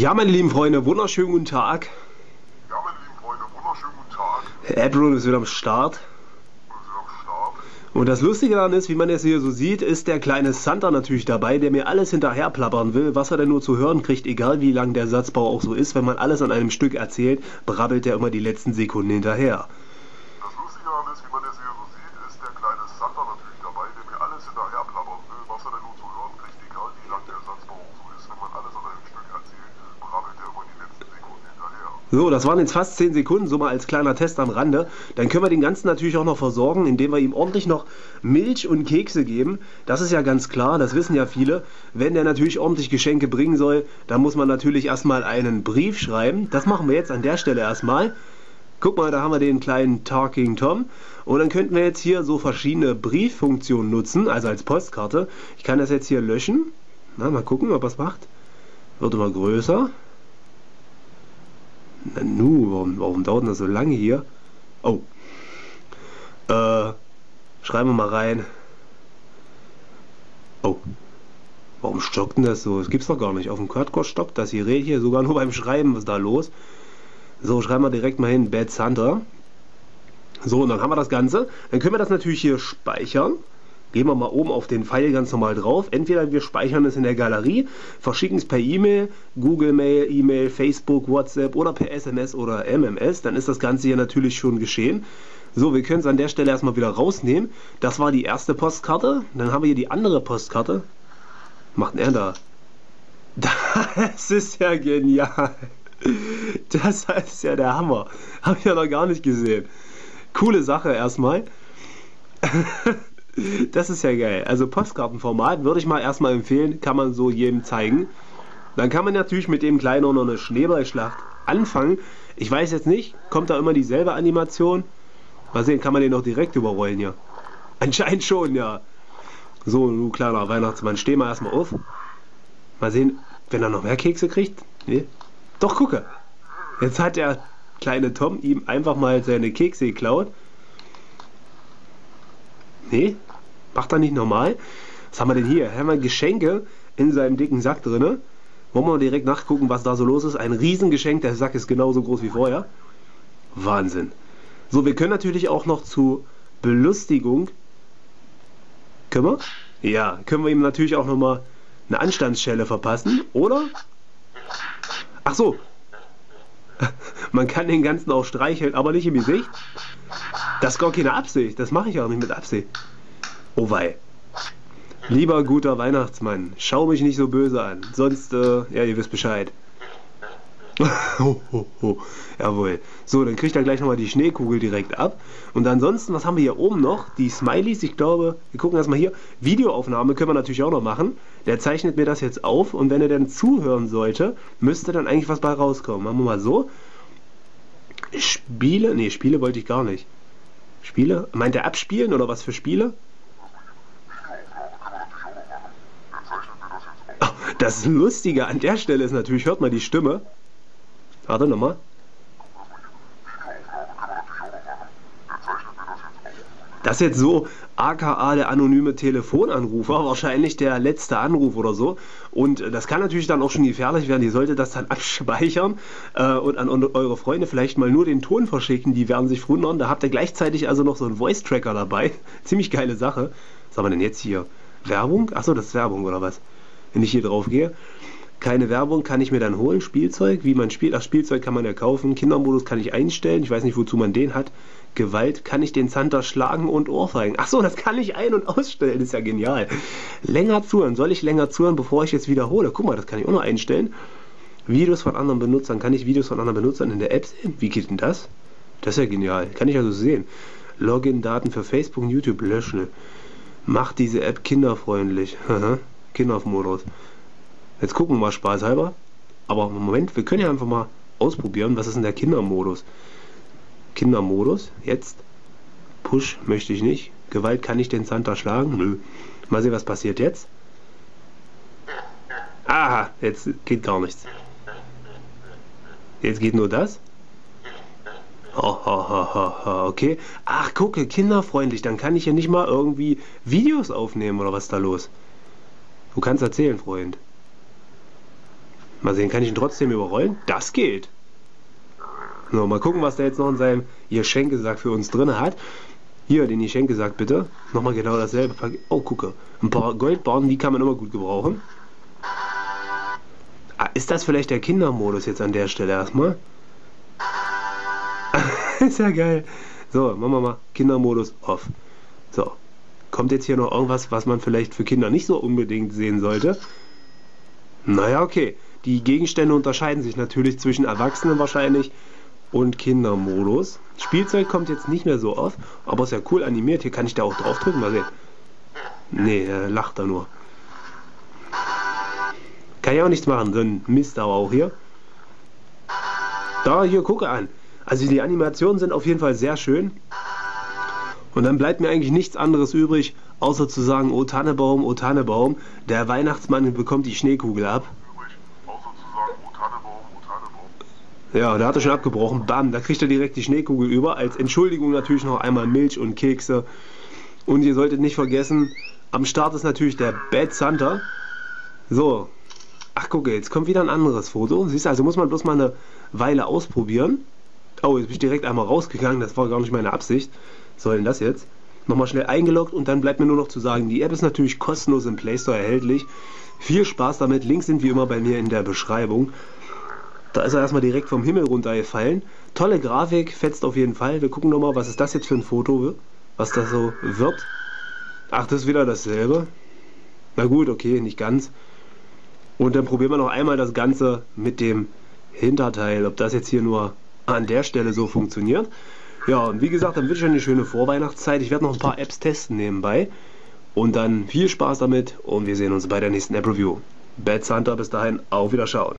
Ja, meine lieben Freunde, wunderschönen guten Tag. Ja, meine lieben Freunde, wunderschönen guten Tag. Adron ist wieder am Start. Und das Lustige daran ist, wie man es hier so sieht, ist der kleine Santa natürlich dabei, der mir alles hinterher plappern will, was er denn nur zu hören kriegt, egal wie lang der Satzbau auch so ist. Wenn man alles an einem Stück erzählt, brabbelt er immer die letzten Sekunden hinterher. Das Lustige daran ist, wie man es hier so sieht, ist der kleine Santa natürlich dabei, der mir alles hinterher plappern will, was er denn nur zu hören kriegt, egal wie lang der Satzbau auch so ist. Wenn man alles an einem Stück erzählt, brabbelt er immer die letzten Sekunden hinterher. So, das waren jetzt fast 10 Sekunden, so mal als kleiner Test am Rande. Dann können wir den Ganzen natürlich auch noch versorgen, indem wir ihm ordentlich noch Milch und Kekse geben. Das ist ja ganz klar, das wissen ja viele. Wenn der natürlich ordentlich Geschenke bringen soll, dann muss man natürlich erstmal einen Brief schreiben. Das machen wir jetzt an der Stelle erstmal. Guck mal, da haben wir den kleinen Talking Tom. Und dann könnten wir jetzt hier so verschiedene Brieffunktionen nutzen, also als Postkarte. Ich kann das jetzt hier löschen. Na, mal gucken, ob es macht. Wird immer größer. Nu, warum, warum dauert das so lange hier? Oh. Äh, schreiben wir mal rein. Oh. Warum stockt denn das so? Das gibt's doch gar nicht. Auf dem Quadcore stoppt das hier. hier sogar nur beim Schreiben. Was da los? So, schreiben wir direkt mal hin. Bad Santa. So, und dann haben wir das Ganze. Dann können wir das natürlich hier speichern. Gehen wir mal oben auf den Pfeil ganz normal drauf. Entweder wir speichern es in der Galerie, verschicken es per E-Mail, Google Mail, E-Mail, Facebook, WhatsApp oder per SMS oder MMS. Dann ist das Ganze hier natürlich schon geschehen. So, wir können es an der Stelle erstmal wieder rausnehmen. Das war die erste Postkarte. Dann haben wir hier die andere Postkarte. Macht er da? Das ist ja genial. Das ist ja der Hammer. Habe ich ja noch gar nicht gesehen. Coole Sache erstmal. Das ist ja geil. Also Postkartenformat würde ich mal erstmal empfehlen, kann man so jedem zeigen. Dann kann man natürlich mit dem Kleinen auch noch eine Schneeballschlacht anfangen. Ich weiß jetzt nicht, kommt da immer dieselbe Animation? Mal sehen, kann man den noch direkt überrollen hier? Anscheinend schon, ja. So, du kleiner Weihnachtsmann, steh mal erstmal auf. Mal sehen, wenn er noch mehr Kekse kriegt. Nee. Doch, gucke. Jetzt hat der kleine Tom ihm einfach mal seine Kekse geklaut. Nee, macht er nicht normal. Was haben wir denn hier? Haben wir Geschenke in seinem dicken Sack drin. Wollen wir direkt nachgucken, was da so los ist. Ein Riesengeschenk, der Sack ist genauso groß wie vorher. Wahnsinn. So, wir können natürlich auch noch zu Belustigung. Können wir? Ja, können wir ihm natürlich auch nochmal eine Anstandsschelle verpassen, oder? Ach so. Man kann den ganzen auch streicheln, aber nicht im Gesicht. Das ist gar keine Absicht. Das mache ich auch nicht mit Absicht. Oh wei. Lieber guter Weihnachtsmann, schau mich nicht so böse an. Sonst, äh, ja, ihr wisst Bescheid. ho, ho, ho. Jawohl. So, dann kriegt er gleich nochmal die Schneekugel direkt ab. Und ansonsten, was haben wir hier oben noch? Die Smileys, ich glaube, wir gucken erstmal hier. Videoaufnahme können wir natürlich auch noch machen. Der zeichnet mir das jetzt auf und wenn er dann zuhören sollte, müsste dann eigentlich was bei rauskommen. Machen wir mal so. Spiele? Ne, Spiele wollte ich gar nicht. Spiele? Meint er abspielen oder was für Spiele? Das Lustige an der Stelle ist natürlich, hört man die Stimme. Warte nochmal. Das jetzt so, aka der anonyme Telefonanrufer, wahrscheinlich der letzte Anruf oder so. Und das kann natürlich dann auch schon gefährlich werden. Ihr solltet das dann abspeichern äh, und an eure Freunde vielleicht mal nur den Ton verschicken. Die werden sich wundern. Da habt ihr gleichzeitig also noch so einen Voice-Tracker dabei. Ziemlich geile Sache. Was haben wir denn jetzt hier? Werbung? Achso, das ist Werbung oder was? Wenn ich hier drauf gehe. Keine Werbung kann ich mir dann holen. Spielzeug, wie man spielt. Das Spielzeug kann man ja kaufen. Kindermodus kann ich einstellen. Ich weiß nicht, wozu man den hat. Gewalt kann ich den Santa schlagen und ohrfeigen. Achso, das kann ich ein- und ausstellen. Ist ja genial. Länger zuhören. Soll ich länger zuhören, bevor ich jetzt wiederhole? Guck mal, das kann ich auch noch einstellen. Videos von anderen Benutzern. Kann ich Videos von anderen Benutzern in der App sehen? Wie geht denn das? Das ist ja genial. Kann ich also sehen. Login-Daten für Facebook und YouTube löschen. Macht diese App kinderfreundlich. Kindermodus. Jetzt gucken wir mal spaßhalber. Aber Moment, wir können ja einfach mal ausprobieren, was ist denn der Kindermodus. Kindermodus, jetzt. Push möchte ich nicht. Gewalt kann ich den Santa schlagen? Nö. Mal sehen, was passiert jetzt. Aha, jetzt geht gar nichts. Jetzt geht nur das. Oh, oh, oh, oh, okay. Ach, gucke, kinderfreundlich. Dann kann ich ja nicht mal irgendwie Videos aufnehmen oder was ist da los? Du kannst erzählen, Freund. Mal sehen, kann ich ihn trotzdem überrollen? Das geht. So, mal gucken, was der jetzt noch in seinem Geschenkesack für uns drin hat. Hier, den Geschenkesack bitte. Nochmal genau dasselbe. Oh, gucke. Ein paar Goldbarren, die kann man immer gut gebrauchen. Ah, ist das vielleicht der Kindermodus jetzt an der Stelle erstmal? ist ja geil. So, machen wir mal Kindermodus off. So, kommt jetzt hier noch irgendwas, was man vielleicht für Kinder nicht so unbedingt sehen sollte? Naja, okay. Die Gegenstände unterscheiden sich natürlich zwischen Erwachsenen wahrscheinlich und Kindermodus. Spielzeug kommt jetzt nicht mehr so oft, aber ist ja cool animiert. Hier kann ich da auch drauf drücken, mal sehen. Nee, er lacht da nur. Kann ich auch nichts machen, so ein Mist aber auch hier. Da, hier, gucke an. Also die Animationen sind auf jeden Fall sehr schön. Und dann bleibt mir eigentlich nichts anderes übrig, außer zu sagen, oh Tannebaum, oh Tannebaum, der Weihnachtsmann bekommt die Schneekugel ab. Ja, da hat er schon abgebrochen. Bam, da kriegt er direkt die Schneekugel über. Als Entschuldigung natürlich noch einmal Milch und Kekse. Und ihr solltet nicht vergessen, am Start ist natürlich der Bad Santa. So. Ach, gucke, jetzt kommt wieder ein anderes Foto. Siehst du, also muss man bloß mal eine Weile ausprobieren. Oh, jetzt bin ich direkt einmal rausgegangen. Das war gar nicht meine Absicht. Was soll denn das jetzt? Nochmal schnell eingeloggt und dann bleibt mir nur noch zu sagen, die App ist natürlich kostenlos im Play Store erhältlich. Viel Spaß damit. Links sind wie immer bei mir in der Beschreibung. Da ist er erstmal direkt vom Himmel runtergefallen. Tolle Grafik, fetzt auf jeden Fall. Wir gucken nochmal, was ist das jetzt für ein Foto, was das so wird. Ach, das ist wieder dasselbe. Na gut, okay, nicht ganz. Und dann probieren wir noch einmal das Ganze mit dem Hinterteil, ob das jetzt hier nur an der Stelle so funktioniert. Ja, und wie gesagt, dann wünsche ich eine schöne Vorweihnachtszeit. Ich werde noch ein paar Apps testen nebenbei. Und dann viel Spaß damit und wir sehen uns bei der nächsten App Review. Bad Santa, bis dahin, auf Wiederschauen.